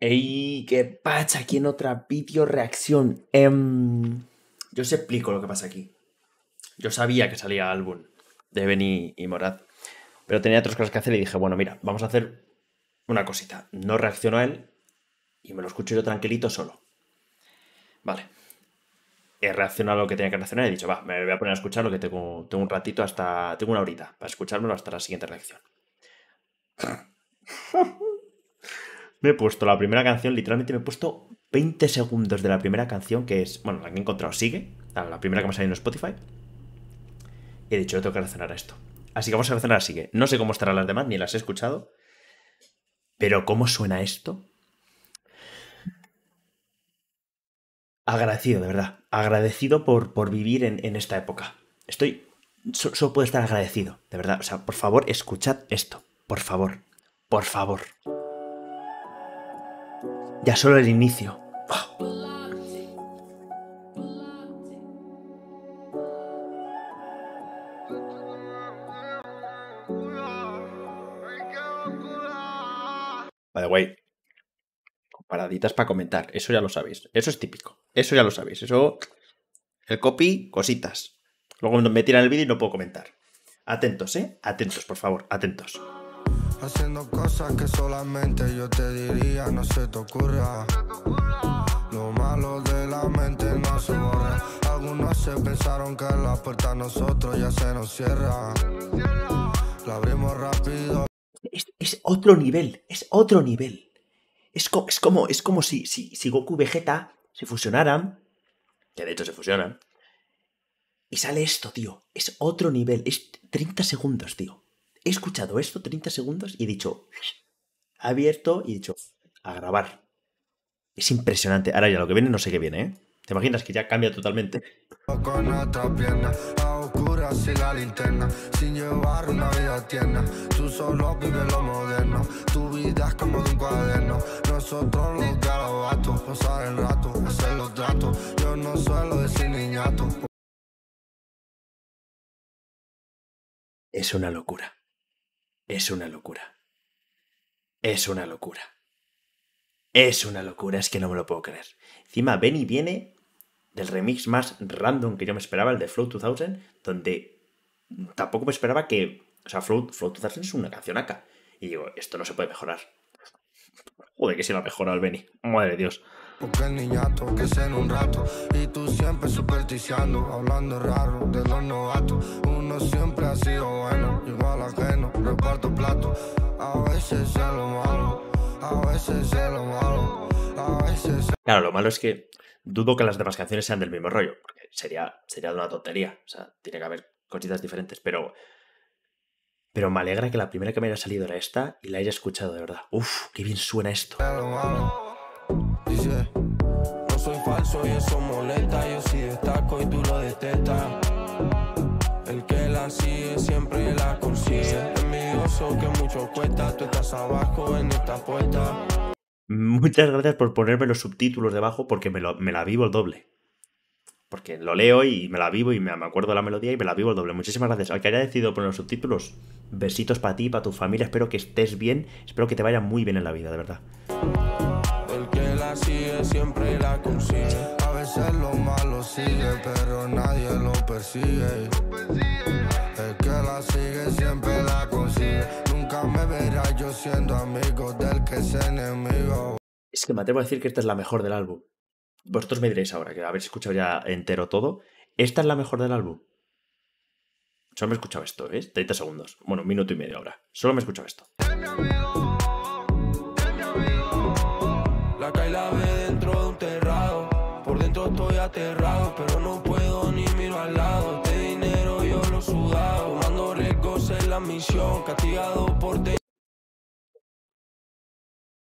Ey, qué pacha aquí en otra vídeo reacción. Em, yo os explico lo que pasa aquí. Yo sabía que salía álbum de Benny y Morad, pero tenía otras cosas que hacer y dije, bueno, mira, vamos a hacer una cosita. No reacciono a él y me lo escucho yo tranquilito solo. Vale. He reaccionado a lo que tenía que reaccionar y he dicho, va, me voy a poner a escuchar lo que tengo, tengo un ratito hasta. Tengo una horita para escuchármelo hasta la siguiente reacción. Me he puesto la primera canción, literalmente me he puesto 20 segundos de la primera canción, que es, bueno, la que he encontrado sigue, la primera que me ha salido en Spotify. He dicho, yo tengo que reaccionar a esto. Así que vamos a reaccionar a Sigue. No sé cómo estarán las demás, ni las he escuchado. Pero ¿cómo suena esto? Agradecido, de verdad. Agradecido por, por vivir en, esta época. Estoy... solo puedo estar agradecido, de verdad. O sea, por favor, escuchad esto. Por favor. Por favor. Ya solo el inicio. By the way, paraditas para comentar, eso ya lo sabéis. Eso es típico. Eso ya lo sabéis. Eso. El copy, cositas. Luego me tiran el vídeo y no puedo comentar. Atentos, ¿eh? Atentos, por favor, atentos. Haciendo cosas que solamente yo te diría, no se te ocurra. Lo malo de la mente no se borra. Algunos se pensaron que la puerta a nosotros ya se nos cierra. La abrimos rápido. Es, otro nivel, es otro nivel. Es, como, es como si, si, si Goku y Vegeta se fusionaran, que de hecho se fusionan, y sale esto, tío. Es otro nivel, es 30 segundos, tío he escuchado esto 30 segundos y he dicho, abierto y he dicho, a grabar. Es impresionante. Ahora ya lo que viene no sé qué viene, ¿eh? ¿Te imaginas que ya cambia totalmente? Con otra pierna, a oscuras y la linterna, sin llevar una vida tierna. Tú solo vives lo moderno, tu vida es como de un cuaderno. Nosotros los garabatos, pasar el rato, hacer los tratos. Yo no suelo decir niñato. Es una locura. Es una locura. Es una locura. Es una locura, es que no me lo puedo creer. Encima, Benny viene del remix más random que yo me esperaba, el de Flow 2000, donde tampoco me esperaba que. O sea, Flow, 2000 es una canción acá. Y digo, esto no se puede mejorar. Joder, que si lo ha mejorado el Benny. Madre de Dios. Porque el niñato que en un rato y tú siempre supersticiando, hablando raro de los novatos. Uno siempre ha sido bueno, veces es lo malo, a veces es lo malo, a veces. Claro, lo malo es que dudo que las demás canciones sean del mismo rollo, porque sería, sería de una tontería. O sea, tiene que haber cositas diferentes, pero. Pero me alegra que la primera que me haya salido era esta y la haya escuchado de verdad. Uf, qué bien suena esto. Dice, no soy falso y eso molesta, yo sí destaco y tú lo detestas. El que la sigue siempre la consigue. Envidioso que mucho cuesta, tú estás abajo en esta puerta. Muchas gracias por ponerme los subtítulos debajo porque me, lo, me la vivo el doble. Porque lo leo y me la vivo y me, acuerdo de la melodía y me la vivo el doble. Muchísimas gracias. Al que haya decidido poner los subtítulos, besitos para ti, para tu familia. Espero que estés bien. Espero que te vaya muy bien en la vida, de verdad sigue, siempre la consigue. Veces lo malo sigue, pero nadie lo persigue. El que la sigue, siempre la consigue. Nunca me verás yo siendo amigo del que es enemigo. Es que me atrevo a decir que esta es la mejor del álbum. Vosotros me diréis ahora, que habéis escuchado ya entero todo. ¿Esta es la mejor del álbum? Solo me he escuchado esto, ¿ves? 30 segundos. Bueno, un minuto y medio ahora. Solo me he escuchado esto.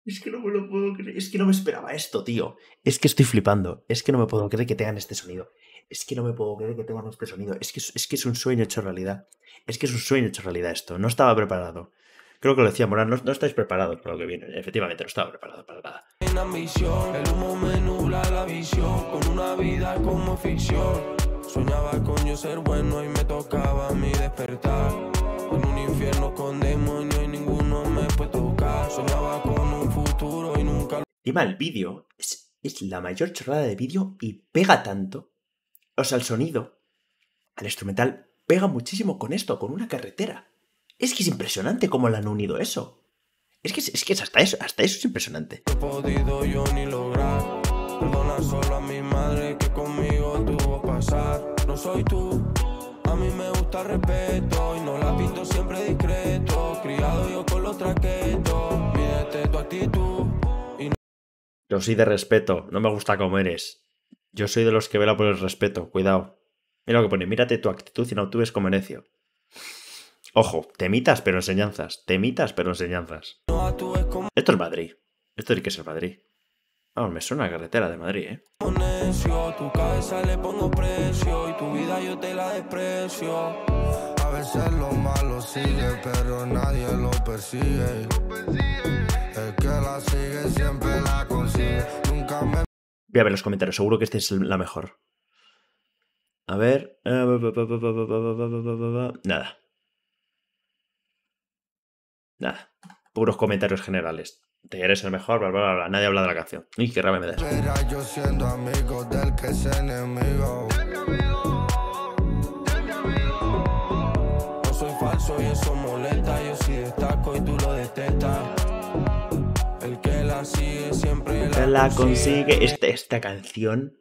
Es que no me lo puedo creer. Es que no me esperaba esto, tío. Es que estoy flipando. Es que no me puedo creer que tengan este sonido. Es que no me puedo creer que tengan este sonido. Es, que es un sueño hecho realidad. Es que es un sueño hecho realidad esto. No estaba preparado. Creo que lo decía Morán, no, estáis preparados para lo que viene. Efectivamente, no estaba preparado para nada. Ambición, el humo me nubla la visión, con una vida como ficción. Soñaba con yo ser bueno y me tocaba a mí despertar. En un infierno con demonios y ninguno me puede tocar. Soñaba con un futuro y nunca Encima el vídeo es, es la mayor chorrada de vídeo y pega tanto. O sea, el sonido, el instrumental, pega muchísimo con esto, con una carretera. Es que es impresionante cómo le han unido eso. Es que, es que es hasta eso, hasta eso es impresionante. No he podido yo ni lograr. Perdona solo a mi madre que conmigo tuvo pasar. No soy tú, a mí me gusta el respeto y no la pinto siempre discreto. Criado yo con los traquetos, mídete tu actitud. Y no Yo soy de respeto, no me gusta cómo eres. Yo soy de los que vela por el respeto, cuidado. Mira lo que pone, mírate tu actitud y no actúes como necio. Ojo, temitas pero enseñanzas, temitas pero enseñanzas. Esto es Madrid. Esto tiene que ser Madrid. Vamos, me suena a carretera de Madrid, ¿eh? necio. Tu cabeza le pongo precio y tu vida yo te la desprecio. A veces lo malo sigue, pero nadie lo persigue. El que la sigue siempre la consigue. Nunca me Voy a ver los comentarios, seguro que esta es la mejor. A ver. Nada. Nada. Puros comentarios generales. Te eres el mejor, bla, bla, bla, bla. Nadie habla de la canción. Y qué rabia me da eso. yo siendo amigo del que es enemigo. No soy falso y eso molesta. Yo sí destaco y tú lo detestas. El que la sigue siempre la, La consigue. Este- esta canción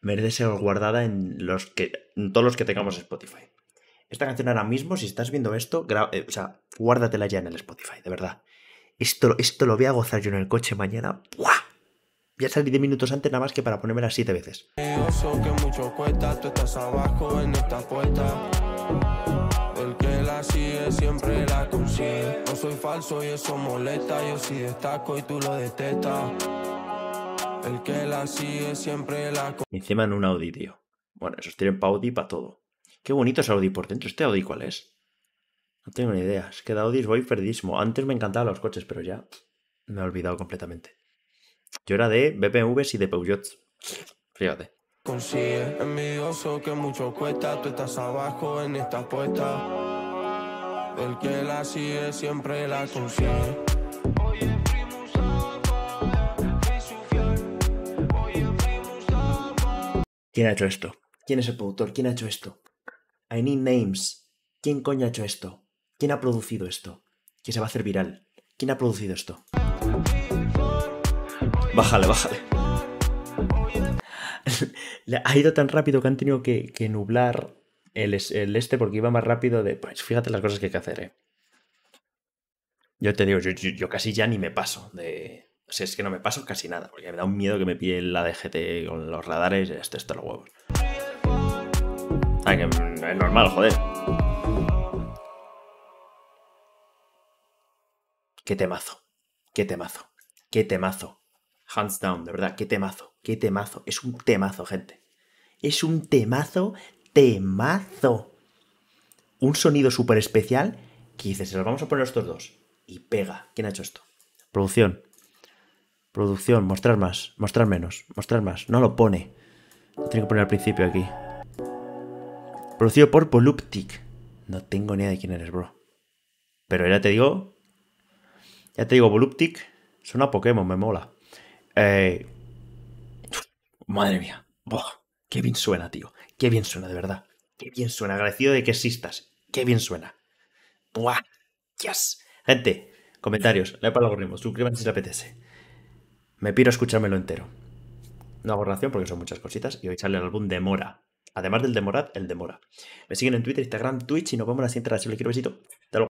merece ser guardada en, los que, en todos los que tengamos Spotify. Esta canción ahora mismo, si estás viendo esto, eh, o sea, guárdatela ya en el Spotify, de verdad. Esto, esto lo voy a gozar yo en el coche mañana. ¡Buah! Voy a salir de minutos antes nada más que para ponérmela siete veces. Oso que mucho cuesta, tú estás abajo en esta puesta. El que la sigue siempre la consigue. No soy falso y eso molesta. Yo sí destaco y tú lo detestas. El que la sigue siempre la Y encima en un Audi, tío. Bueno, esos tienen para Audi para todo. Qué bonito es Audi por dentro. ¿Este Audi cuál es? No tengo ni idea. Es que de Audi voy perdidísimo. Antes me encantaban los coches, pero ya me he olvidado completamente. Yo era de BMWs y de Peugeots. Fíjate. consigue. Envidioso que mucho cuesta, tú estás abajo en esta. El que la sigue siempre la consigue. ¿Quién ha hecho esto? ¿Quién es el productor? ¿Quién ha hecho esto? I need names. ¿Quién coño ha hecho esto? ¿Quién ha producido esto? ¿Quién se va a hacer viral? ¿Quién ha producido esto? Bájale, bájale. Le- ha ido tan rápido que han tenido que, que nublar el, es- el este porque iba más rápido de... Pues fíjate las cosas que hay que hacer, ¿eh? Yo te digo, yo, casi ya ni me paso de... O sea, es que no me paso casi nada, porque me da un miedo que me pille la DGT con los radares, esto, esto, los huevos. Ah, que es normal, joder. Qué temazo. Qué temazo. Qué temazo. Hands down, de verdad, qué temazo. Qué temazo. Es un temazo, gente. Es un temazo, temazo. Un sonido súper especial que dices, se los vamos a poner estos dos. Y pega. ¿Quién ha hecho esto? Producción. Producción, mostrar más, mostrar menos, mostrar más. No lo pone. Lo tengo que poner al principio aquí. Producido por Voluptic. No tengo ni idea de quién eres, bro. Pero ya te digo. Ya te digo, Voluptic. Suena a Pokémon, me mola. Eh, madre mía. Qué bien suena, tío. Qué bien suena, de verdad. Qué bien suena. Agradecido de que existas. Qué bien suena. Buah. Yes. Gente, comentarios. Le para el algoritmo. Suscríbanse si les apetece. Me piro a escuchármelo entero. No hago ración porque son muchas cositas y hoy sale el álbum de Mora. Además del de Morat, el de Mora. Me siguen en Twitter, Instagram, Twitch y nos vemos en la siguiente. Si les quiero besito. Hasta luego.